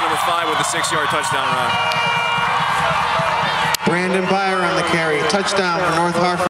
Number five with a six-yard touchdown run. Brandon Byer on the carry. Touchdown for North Hartford.